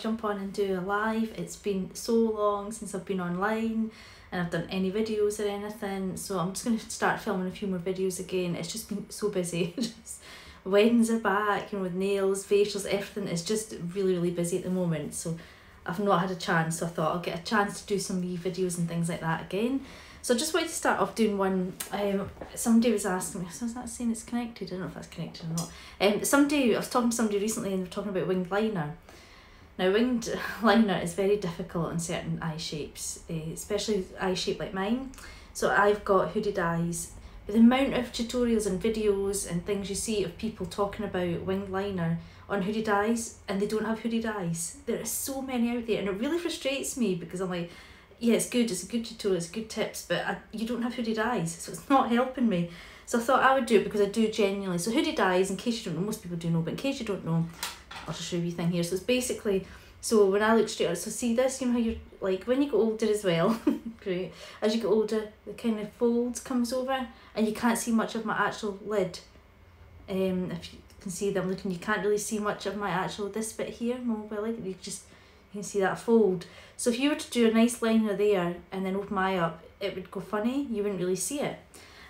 Jump on and do a live. It's been so long since I've been online and I've done any videos or anything. So I'm just going to start filming a few more videos again. It's just been so busy. just, weddings are back, you know, with nails, facials, everything is just really, really busy at the moment. So I've not had a chance. So I thought I'll get a chance to do some videos and things like that again. So I just wanted to start off doing one. Um, somebody was asking me, so is that saying it's connected? I don't know if that's connected or not. Um, somebody, I was talking to somebody recently and they were talking about winged liner. Now, winged liner is very difficult on certain eye shapes, uh, especially eye shape like mine. So I've got hooded eyes. But the amount of tutorials and videos and things you see of people talking about winged liner on hooded eyes and they don't have hooded eyes. There are so many out there and it really frustrates me because I'm like, yeah, it's good, it's a good tutorial, it's good tips, but I, you don't have hooded eyes, so it's not helping me. So I thought I would do it because I do genuinely. So hooded eyes, in case you don't know, most people do know, but in case you don't know, I'll just show you thing here. So it's basically, so when I look straight so see this, you know how you're, like, when you get older as well, great, as you get older, the kind of folds comes over, and you can't see much of my actual lid. Um, if you can see them looking, you can't really see much of my actual, this bit here, my lid, you just, you can see that fold. So if you were to do a nice liner there and then open my eye up, it would go funny. You wouldn't really see it.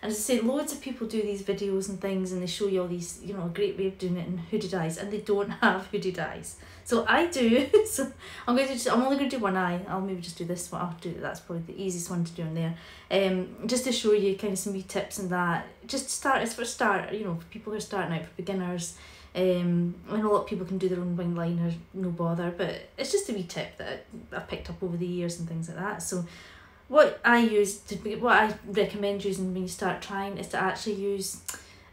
And I say, loads of people do these videos and things and they show you all these, you know, a great way of doing it in hooded eyes and they don't have hooded eyes. So I do. so I'm going to just, I'm only going to do one eye. I'll maybe just do this one. I'll do that's probably the easiest one to do in there. Um, just to show you kind of some wee tips and that. Just to start, it's for start, you know, for people who are starting out, for beginners. Um, I know a lot of people can do their own wing liner, no bother, but it's just a wee tip that I've picked up over the years and things like that. So what I use to what I recommend using when you start trying is to actually use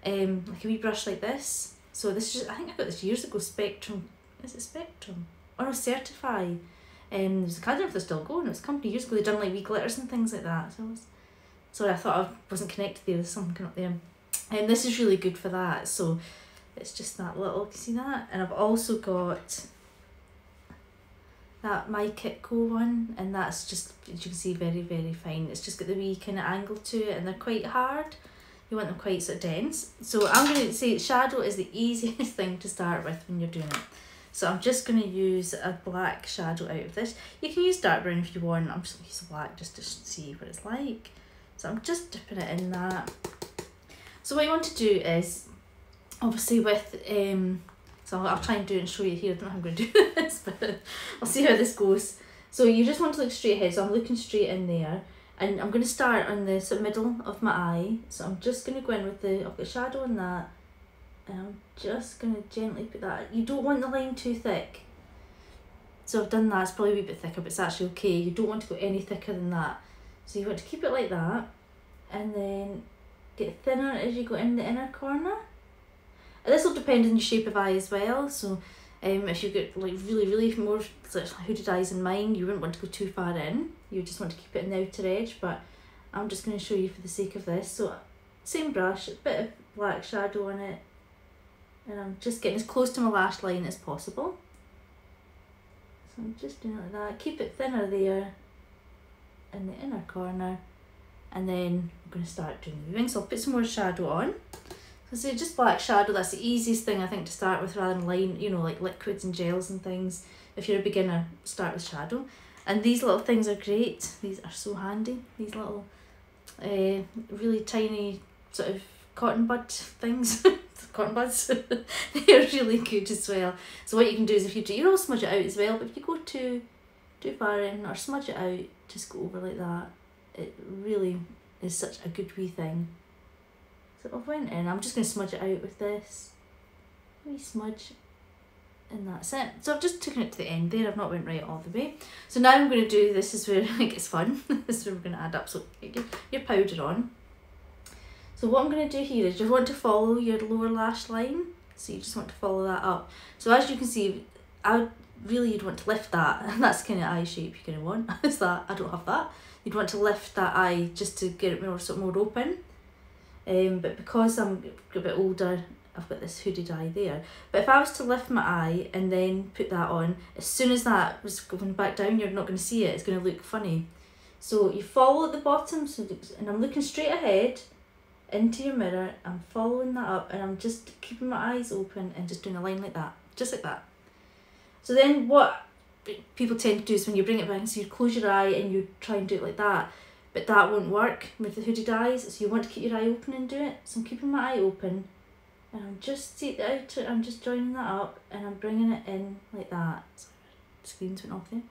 um like a wee brush like this. So this is I think I got this years ago. Spectrum is it Spectrum or no Certify. Um, there's a I don't know if they're still going. It was a company years ago. They done like wee glitters and things like that. So I was, sorry, I thought I wasn't connected there. There's something up there. And this is really good for that. So it's just that little, can you see that? And I've also got that My Kitco one and that's just, as you can see, very, very fine. It's just got the wee kind of angle to it and they're quite hard. You want them quite sort of dense. So I'm going to say shadow is the easiest thing to start with when you're doing it. So I'm just going to use a black shadow out of this. You can use dark brown if you want. I'm just going to use black just to see what it's like. So I'm just dipping it in that. So what you want to do is obviously with um so I'll, try and do it and show you here. I don't know how I'm going to do this but I'll see how this goes. So you just want to look straight ahead. So I'm looking straight in there and I'm going to start on the sort of middle of my eye. So I'm just going to go in with the I've got shadow on that and I'm just going to gently put that you don't want the line too thick. So I've done that. It's probably a wee bit thicker but it's actually okay. You don't want to go any thicker than that. So you want to keep it like that and then get thinner as you go in the inner corner this will depend on the shape of eye as well. So um, if you get like really, really more like, hooded eyes in mine, you wouldn't want to go too far in. You just want to keep it in the outer edge, but I'm just going to show you for the sake of this. So same brush, a bit of black shadow on it, and I'm just getting as close to my lash line as possible. So I'm just doing it like that. Keep it thinner there in the inner corner, and then I'm going to start doing the wings. So I'll put some more shadow on. So just black shadow, that's the easiest thing I think to start with rather than line, you know, like liquids and gels and things. If you're a beginner, start with shadow. And these little things are great. These are so handy. These little uh, really tiny sort of cotton bud things. cotton buds. They're really good as well. So what you can do is if you do, you know, smudge it out as well. But if you go too, too far in or smudge it out, just go over like that. It really is such a good wee thing. So I went in, I'm just going to smudge it out with this. Wee smudge. And that's it. So I've just taken it to the end there, I've not went right all the way. So now I'm going to do, this is where it gets fun. this is where we're going to add up. So get your, your powder on. So what I'm going to do here is you want to follow your lower lash line. So you just want to follow that up. So as you can see, I really you'd want to lift that. And that's kind of eye shape you're going to want. is that, I don't have that. You'd want to lift that eye just to get it more sort of more open. Um, but because I'm a bit older, I've got this hooded eye there. But if I was to lift my eye and then put that on, as soon as that was going back down, you're not going to see it. It's going to look funny. So you follow at the bottom, so and I'm looking straight ahead into your mirror. I'm following that up and I'm just keeping my eyes open and just doing a line like that. Just like that. So then what people tend to do is when you bring it back, so you close your eye and you try and do it like that, but that won't work with the hooded eyes. So you want to keep your eye open and do it. So I'm keeping my eye open, and I'm just see out. I'm just joining that up, and I'm bringing it in like that. Sorry, screens went off there.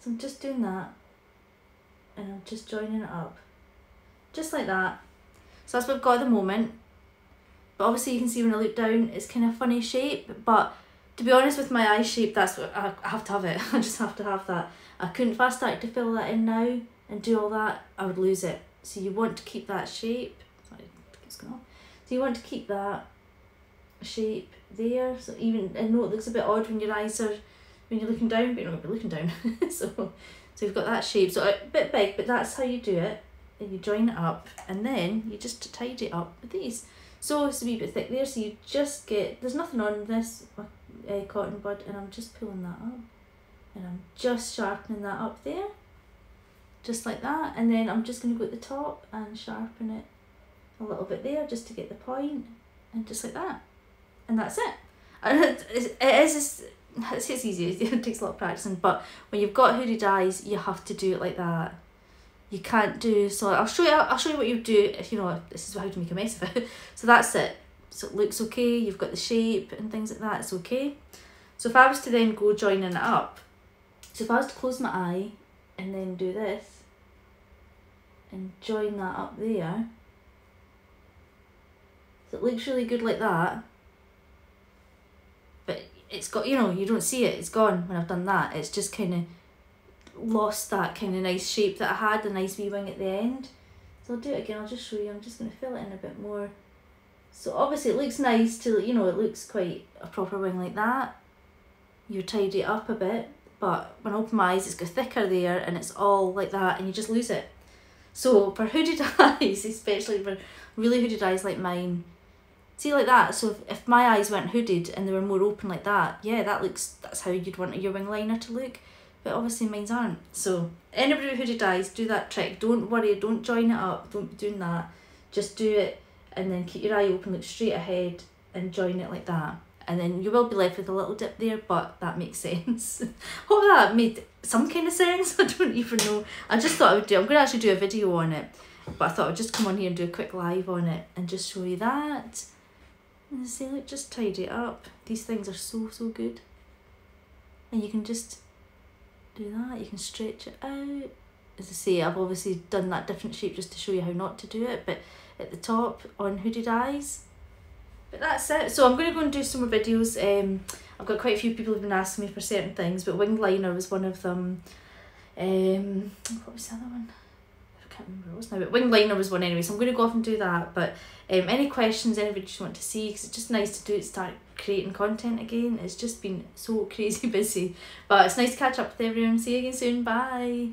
So I'm just doing that, and I'm just joining it up, just like that. So that's what I've got at the moment. But obviously you can see when I look down, it's kind of funny shape, but to be honest with my eye shape, that's what I, have to have it. I just have to have that. I couldn't, fast I started to fill that in now and do all that, I would lose it. So you want to keep that shape. Sorry, it's going on. So you want to keep that shape there. So even, I know it looks a bit odd when your eyes are, when you're looking down, but you're not looking down. so, so you've got that shape. So a bit big, but that's how you do it. And you join it up and then you just tidy it up with these. So it's a wee bit thick there, so you just get, there's nothing on this uh, cotton bud and I'm just pulling that up and I'm just sharpening that up there just like that. And then I'm just going to go at the top and sharpen it a little bit there just to get the point and just like that. And that's it. And it is it's, it's easy it takes a lot of practicing but when you've got hooded eyes you have to do it like that. You can't do so I'll show you I'll show you what you do if you know this is how to make a mess of it. So that's it. So it looks okay you've got the shape and things like that it's okay. So if I was to then go joining it up so if I was to close my eye and then do this and join that up there so it looks really good like that but it's got you know you don't see it it's gone when I've done that it's just kind of lost that kind of nice shape that I had, the nice wee wing at the end. So I'll do it again, I'll just show you, I'm just going to fill it in a bit more. So obviously it looks nice to, you know, it looks quite a proper wing like that. You tidy it up a bit, but when I open my eyes it's got thicker there and it's all like that and you just lose it. So for hooded eyes, especially for really hooded eyes like mine, see like that, so if, if my eyes weren't hooded and they were more open like that, yeah, that looks, that's how you'd want your wing liner to look but obviously mine aren't. So anybody who dies, do that trick. Don't worry, don't join it up, don't be doing that. Just do it and then keep your eye open, look straight ahead and join it like that. And then you will be left with a little dip there, but that makes sense. Hope that made some kind of sense. I don't even know. I just thought I would do, I'm going to actually do a video on it. But I thought I'd just come on here and do a quick live on it and just show you that. And see, look, just tidy it up. These things are so, so good. And you can just do that you can stretch it out as I say I've obviously done that different shape just to show you how not to do it but at the top on hooded eyes but that's it so I'm going to go and do some more videos um I've got quite a few people who've been asking me for certain things but wing liner was one of them um what was the other one I can't remember what it was now but wing liner was one anyway so I'm going to go off and do that but um any questions anybody just want to see because it's just nice to do it start creating content again. It's just been so crazy busy. But it's nice to catch up with everyone. See you again soon. Bye.